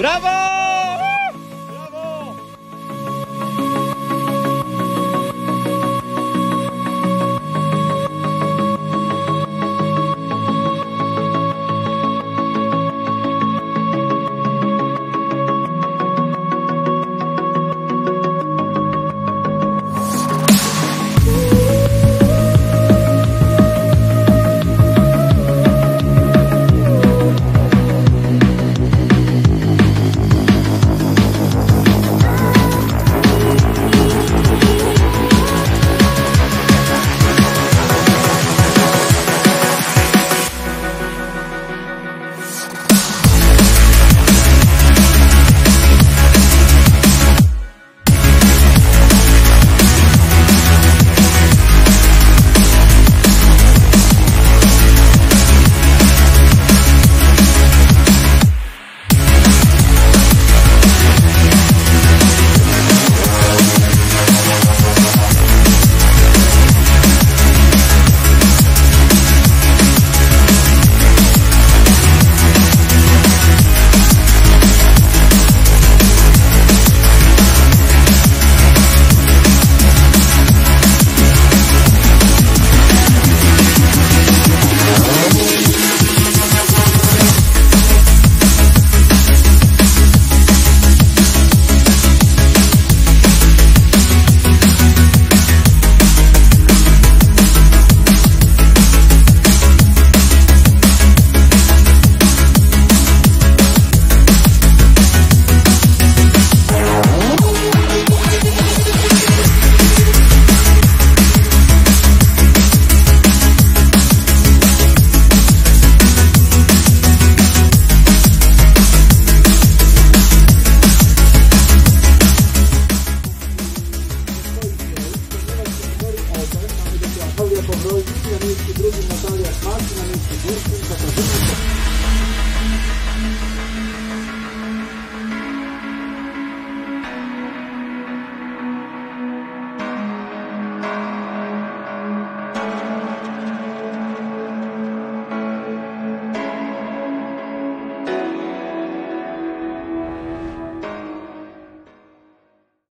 Bravo!